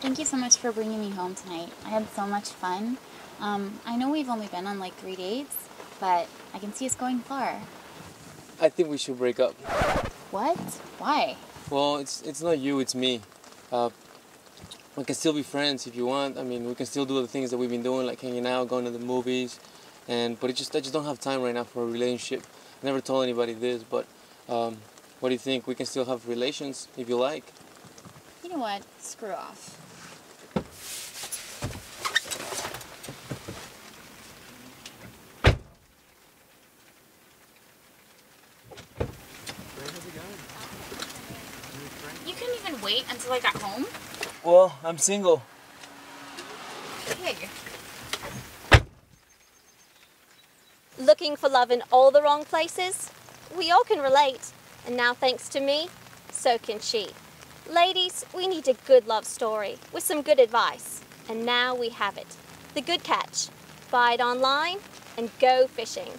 thank you so much for bringing me home tonight. I had so much fun. Um, I know we've only been on like three dates, but I can see us going far. I think we should break up. What? Why? Well, it's it's not you, it's me. Uh, we can still be friends if you want. I mean, we can still do the things that we've been doing, like hanging out, going to the movies, and but it just I just don't have time right now for a relationship. I never told anybody this, but um, what do you think? We can still have relations if you like. You know what? Screw off. Couldn't even wait until I got home? Well, I'm single. Pig. Looking for love in all the wrong places? We all can relate. And now, thanks to me, so can she. Ladies, we need a good love story with some good advice. And now we have it. The Good Catch. Buy it online and go fishing.